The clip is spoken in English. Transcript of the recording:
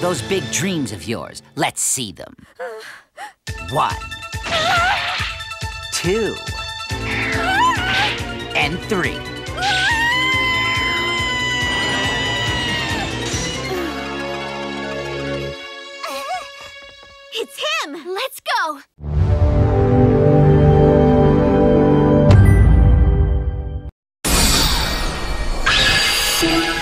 Those big dreams of yours, let's see them. One, two, and three. It's him! Let's go! Thank